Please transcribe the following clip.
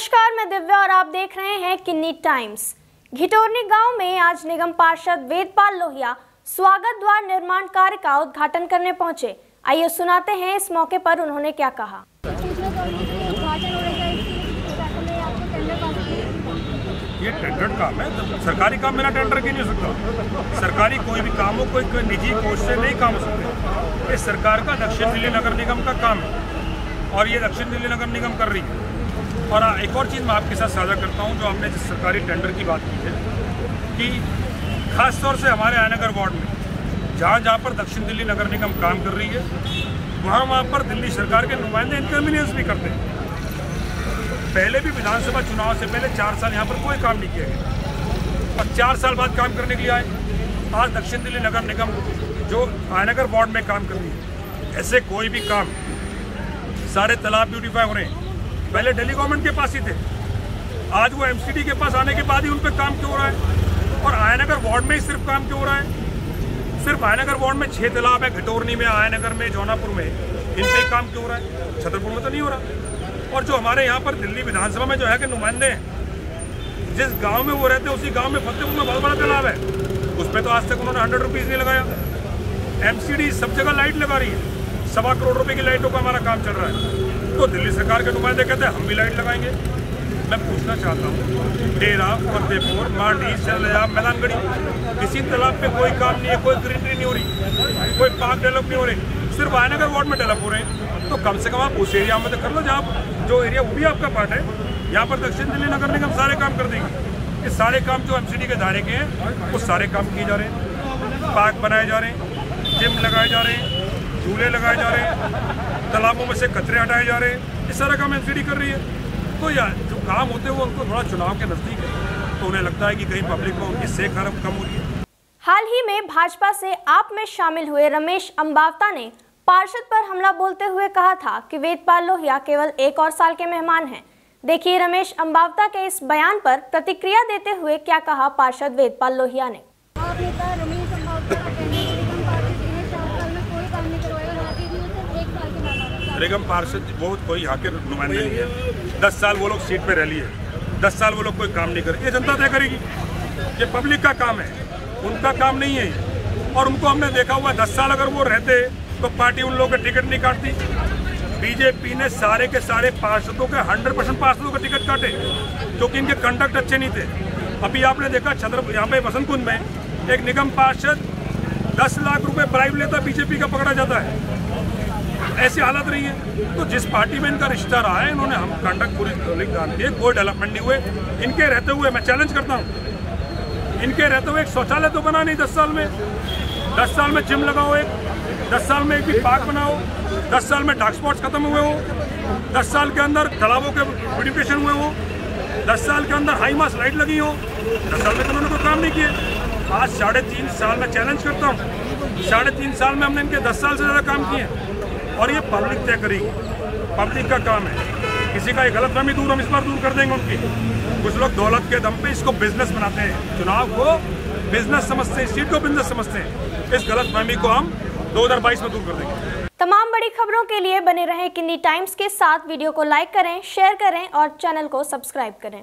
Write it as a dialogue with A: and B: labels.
A: नमस्कार, मैं दिव्या और आप देख रहे हैं किन्नी टाइम्स। घिटोरनी गाँव में आज निगम पार्षद वेदपाल लोहिया स्वागत द्वार निर्माण कार्य का उद्घाटन करने पहुँचे। आइए सुनाते हैं इस मौके पर उन्होंने क्या कहा।
B: ये टेंडर काम है तो सरकारी काम बिना टेंडर के नहीं हो सकता। सरकारी कोई भी काम हो, कोई निजी कोष से नहीं काम हो सकते। ये सरकार का दक्षिण दिल्ली नगर निगम का काम है। और ये दक्षिण दिल्ली नगर निगम कर रही है। और एक और चीज़ मैं आपके साथ साझा करता हूँ, जो आपने जिस सरकारी टेंडर की बात की है, कि खास तौर से हमारे आयनगर वार्ड में, जहाँ जहाँ पर दक्षिण दिल्ली नगर निगम काम कर रही है, वहाँ वहाँ पर दिल्ली सरकार के नुमाइंदे इनकन्वीनियंस भी करते। हैं पहले भी विधानसभा चुनाव से पहले चार साल यहाँ पर कोई काम नहीं किया गया। और चार साल बाद काम करने के लिए आए। आज दक्षिण दिल्ली नगर निगम, जो आयनगर वार्ड में काम कर रही है, ऐसे कोई भी काम, सारे तालाब ब्यूटीफाई हो रहे हैं। पहले दिल्ली गवर्नमेंट के पास ही थे। आज वो एमसीडी के पास आने के बाद ही उन पर काम क्यों हो रहा है? और आयनगर वार्ड में ही सिर्फ़ काम क्यों हो रहा है? सिर्फ़ आयनगर वार्ड में छह तालाब है, घटोरनी में, आयनगर में, जौनापुर में। इन पर काम क्यों हो रहा है? छतरपुर में तो नहीं हो रहा। और जो हमारे यहाँ पर दिल्ली विधानसभा में जो है कि नुमाइंदे हैं, जिस गाँव में वो रहते हैं, उसी गाँव में फतेहपुर में बहुत बड़ा तालाब है। उस पर तो आज तक उन्होंने हंड्रेड रुपीज़ नहीं लगाया। एमसीडी सब जगह लाइट लगा रही है। सवा करोड़ रुपए की लाइटों का हमारा काम चल रहा है। तो दिल्ली सरकार के नुमाइंदे कहते हैं, हम भी लाइट लगाएँगे। मैं पूछना चाहता हूँ, डेरा, फतेहपुर, मांडी सलया मैदानगढ़ी किसी तालाब पे कोई काम नहीं है, कोई ग्रीनरी नहीं हो रही, कोई पार्क डेवलप नहीं हो रही। सिर्फ़ आयनगर वार्ड में डेवलप हो रहे हैं। तो कम से कम आप उस एरिया में तो कर लो, जहाँ जो एरिया वो भी आपका पार्ट है। यहाँ पर दक्षिण दिल्ली नगर निगम सारे काम कर देंगे। ये सारे काम जो एमसीडी के दायरे के हैं, वो सारे काम किए जा रहे हैं। पार्क बनाए जा रहे हैं जिम लगाए जा रहे हैं। झूले लगाए जा रहे हैं तालाबों में से कचरे हटाए जा रहे हैं। इस सारा काम एनसीडी कर रही है। तो यार जो काम होते हैं वो उनको थोड़ा चुनाव के नज़दीक है। तो उन्हें लगता है कि कहीं पब्लिक को उनकी से खरब कम हो रही है।
A: हाल ही में भाजपा से आप में शामिल हुए रमेश अम्बावता ने पार्षद पर हमला बोलते हुए कहा था कि वेदपाल लोहिया केवल एक और साल के मेहमान हैं। देखिए रमेश अम्बावता के इस बयान पर प्रतिक्रिया देते हुए क्या कहा पार्षद वेदपाल लोहिया ने
C: आप नेता रमेश अम्बावता का कहना है कि निगम पार्षद जो है चार साल में कोई काम नहीं करवाएगा हालाँकि भी वो सिर्फ़ एक साल के बाद आता है
B: निगम पार्षद वो कोई यहाँ के नुमाइंदे नहीं है। दस साल वो लोग सीट पे रह लिए। दस साल वो लोग कोई काम नहीं करे। ये जनता तय करेगी ये पब्लिक का काम है। उनका काम नहीं है। और उनको हमने देखा हुआ दस साल अगर वो रहते तो पार्टी उन लोगों के टिकट नहीं काटती। बीजेपी ने सारे के सारे पार्षदों के हंड्रेड परसेंट पार्षदों के टिकट काटे क्योंकि इनके कंडक्ट अच्छे नहीं थे। अभी आपने देखा चंद्र, यहाँ पे बसंत कुंज में एक निगम पार्षद दस लाख रुपए ब्राइब लेता, बीजेपी का पकड़ा जाता है। ऐसी हालत रही है। तो जिस पार्टी में इनका रिश्ता रहा है, इन्होंने हम कंडक्ट पूरी लिख डाल दिए कोई डेवलपमेंट नहीं हुए। इनके रहते हुए मैं चैलेंज करता हूँ। इनके रहते हुए एक शौचालय तो बना नहीं दस साल में। दस साल में जिम लगाओ एक, दस साल में एक भी पार्क बनाओ, दस साल में डार्क स्पॉट्स खत्म हुए हो, दस साल के अंदर तालाबों के ब्यूटिफिकेशन हुए हो, दस साल के अंदर हाई मास लाइट लगी हो। दस साल में तो उन्होंने कोई काम नहीं किए आज साढ़े तीन साल में चैलेंज करता हूँ। साढ़े तीन साल में हमने इनके दस साल से ज़्यादा काम किए और ये पब्लिक तय करेगी पब्लिक का काम है। किसी का ये गलत फहमी दूर, हम इस बार दूर कर देंगे उनकी। कुछ लोग दौलत के दम पे इसको बिज़नेस बनाते हैं। चुनाव को बिज़नेस समझते हैं सीट को बिज़नेस समझते हैं। इस गलत फहमी को हम 2022 में दूर कर देंगे।
A: तमाम बड़ी खबरों के लिए बने रहें किन्नी टाइम्स के साथ। वीडियो को लाइक करें शेयर करें और चैनल को सब्सक्राइब करें।